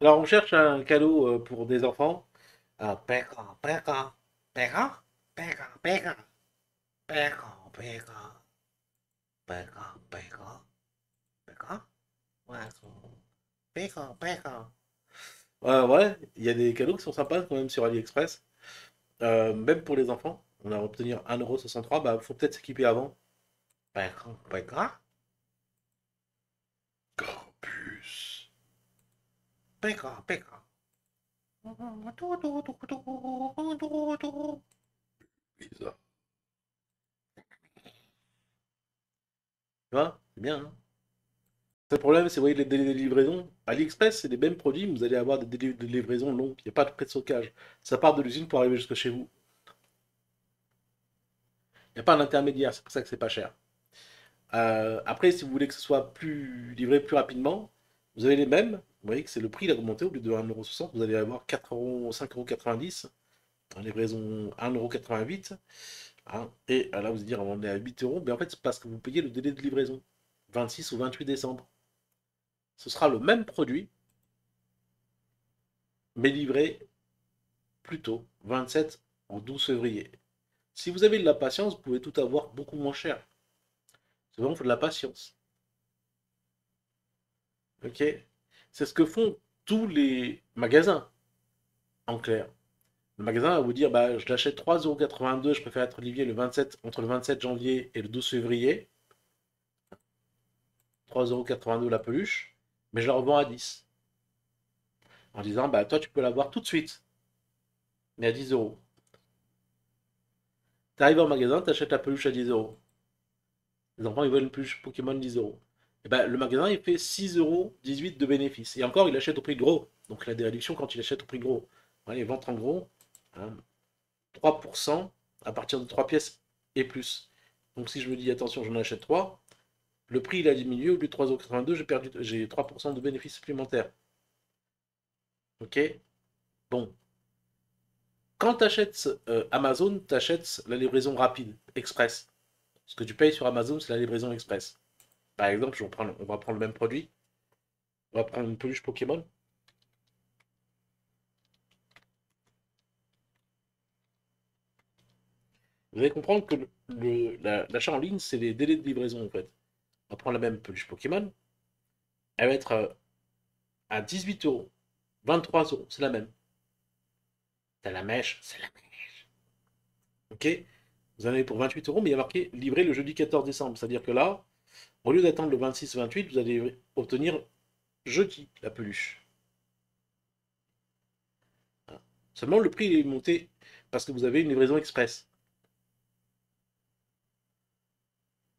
Alors, on cherche un cadeau euh, pour des enfants. Un pécan, pécan, pécan, pécan, pécan, pécan, pécan, pécan, pécan, pécan, pécan, pécan, pécan. Euh, ouais, il y a des cadeaux qui sont sympas quand même sur AliExpress. Euh, même pour les enfants. On a obtenir 1,63€. Bah, faut peut-être s'équiper avant. Pécan, pécan. Bizarre. Tu vois, c'est bien, hein Le problème, c'est, vous voyez, les délais de livraison. AliExpress, c'est les mêmes produits, mais vous allez avoir des délais de livraison longs. Il n'y a pas de prêt de stockage. Ça part de l'usine pour arriver jusque chez vous. Il n'y a pas d'intermédiaire, c'est pour ça que c'est pas cher. Euh, après, si vous voulez que ce soit plus livré plus rapidement, vous avez les mêmes. Vous voyez que c'est le prix il a augmenté au lieu de 1,60€, vous allez avoir 4 euros, 5,90€. En livraison 1,88€. Hein, et là, vous allez dire, on est à 8 euros. Mais en fait, c'est parce que vous payez le délai de livraison. 26 ou 28 décembre. Ce sera le même produit, mais livré plus tôt, 27 en 12 février. Si vous avez de la patience, vous pouvez tout avoir beaucoup moins cher. C'est vraiment, de la patience. Ok C'est ce que font tous les magasins, en clair. Le magasin va vous dire, bah, je l'achète 3,82€, je préfère être livré le 27, entre le 27 janvier et le 12 février. 3,82€ la peluche, mais je la revends à 10. En disant, bah, toi, tu peux l'avoir tout de suite, mais à 10 euros. Tu arrives au magasin, tu achètes la peluche à 10 euros. Les enfants, ils veulent une peluche Pokémon 10 euros. Et ben, le magasin, il fait 6,18 euros de bénéfice. Et encore, il achète au prix gros. Donc, il a des réductions quand il achète au prix gros. les ventes en gros, 3% hein, à partir de 3 pièces et plus. Donc, si je me dis, attention, j'en achète 3, le prix, il a diminué. Au lieu de 3,82 j'ai perdu, j'ai 3% de bénéfice supplémentaire. Ok? Bon. Quand tu achètes euh, Amazon, tu achètes la livraison rapide, express. Ce que tu payes sur Amazon, c'est la livraison express. Par exemple, on va prendre le même produit. On va prendre une peluche Pokémon. Vous allez comprendre que l'achat en ligne, c'est les délais de livraison en fait. On va prendre la même peluche Pokémon. Elle va être euh, à 18 euros. 23 euros, c'est la même. T'as la mèche, c'est la mèche. Ok? Vous en avez pour 28 euros, mais il y a marqué livré le jeudi 14 décembre. C'est-à-dire que là, au lieu d'attendre le 26-28, vous allez obtenir jeudi la peluche. Seulement, le prix est monté parce que vous avez une livraison express.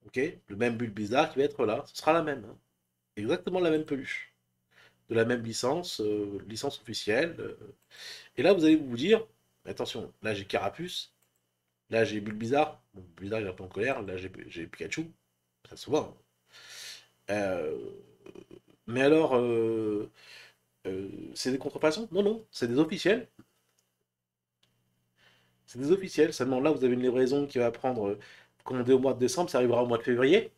Ok Le même bulle bizarre qui va être là, ce sera la même. Hein. Exactement la même peluche. De la même licence, euh, licence officielle. Euh. Et là, vous allez vous dire, attention, là j'ai Carapuce, Là, j'ai Bulbizarre. Bon, Bulbizarre, il est un peu en colère. Là, j'ai Pikachu. Ça se voit. Hein. Euh, mais alors, euh, euh, c'est des contrefaçons? Non, non, c'est des officiels. C'est des officiels. Seulement là, vous avez une livraison qui va prendre, commandée au mois de décembre, ça arrivera au mois de février.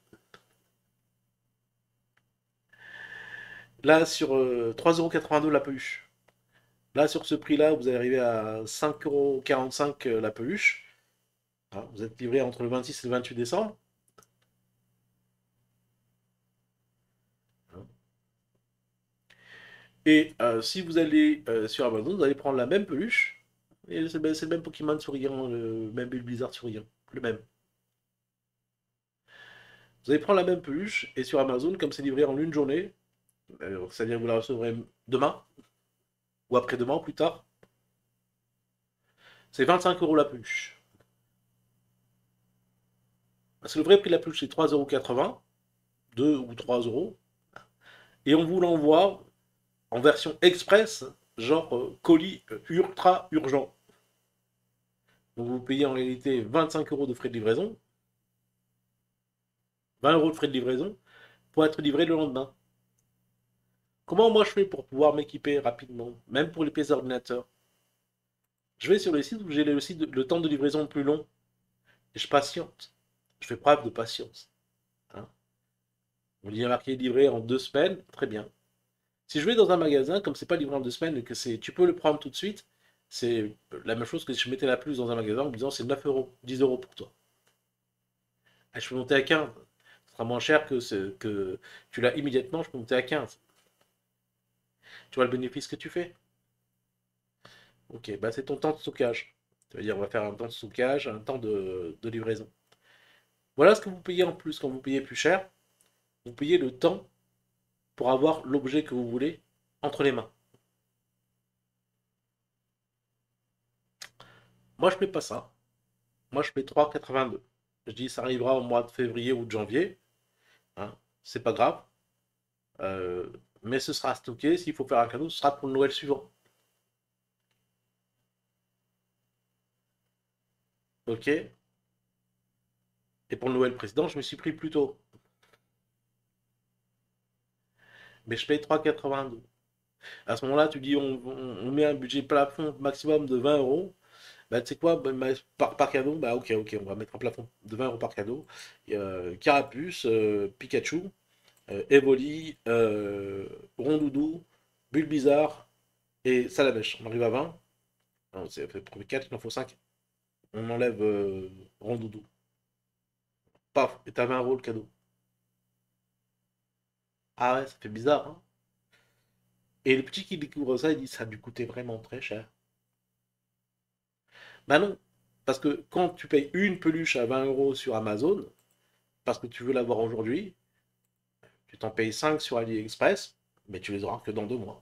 Là, sur 3,82€ la peluche. Là, sur ce prix-là, vous allez arriver à 5,45€ la peluche. Hein, vous êtes livré entre le 26 et le 28 décembre. Et euh, si vous allez euh, sur Amazon, vous allez prendre la même peluche. Et c'est le même Pokémon souriant, le même Bizarre souriant. Le même. Vous allez prendre la même peluche et sur Amazon, comme c'est livré en une journée, euh, c'est-à-dire que vous la recevrez demain, ou après-demain, ou plus tard, c'est 25 euros la peluche. Parce que le vrai prix de la peluche, c'est 3,80€, 2 ou 3 euros. Et on vous l'envoie en version express, genre euh, colis euh, ultra urgent. Vous payez en réalité 25 euros de frais de livraison, 20 euros de frais de livraison, pour être livré le lendemain. Comment moi je fais pour pouvoir m'équiper rapidement, même pour les pièces d'ordinateur? Je vais sur les sites où j'ai le, le temps de livraison plus long, et je patiente je fais preuve de patience. Hein. On y marqué livré en deux semaines, très bien. Si je vais dans un magasin, comme c'est pas livré en deux semaines que c'est, tu peux le prendre tout de suite, c'est la même chose que si je mettais la plus dans un magasin en me disant c'est 9 euros, 10 euros pour toi. Ah, je peux monter à 15. Ce sera moins cher que, ce, que tu l'as immédiatement, je peux monter à 15. Tu vois le bénéfice que tu fais? Ok, bah c'est ton temps de stockage. Ça veut dire on va faire un temps de stockage, un temps de livraison. Voilà ce que vous payez en plus quand vous payez plus cher. Vous payez le temps pour avoir l'objet que vous voulez entre les mains. Moi, je ne mets pas ça. Moi, je mets 3,82. Je dis ça arrivera au mois de février ou de janvier. Hein, c'est pas grave. Euh, mais ce sera stocké. S'il faut faire un cadeau, ce sera pour le Noël suivant. Ok. Et pour le Noël précédent, je me suis pris plus tôt. Mais je paye 3,82. À ce moment-là, tu dis on, met un budget plafond maximum de 20 euros. Bah, tu sais quoi, bah, par, par, cadeau, bah ok, ok, on va mettre un plafond de 20 euros par cadeau. Euh, Carapuce, euh, Pikachu, euh, Evoli, euh, Rondoudou, Bulbizarre et Salamèche. On arrive à 20. Non, c'est fait 4, il en faut 5. On enlève Rondoudou. Paf, et t'as 20 euros le cadeau. Ah ouais, ça fait bizarre, hein Et le petit qui découvre ça, il dit ça a dû coûter vraiment très cher. Bah non, parce que quand tu payes une peluche à 20 euros sur Amazon, parce que tu veux l'avoir aujourd'hui, tu t'en payes 5 sur AliExpress, mais tu les auras que dans deux mois.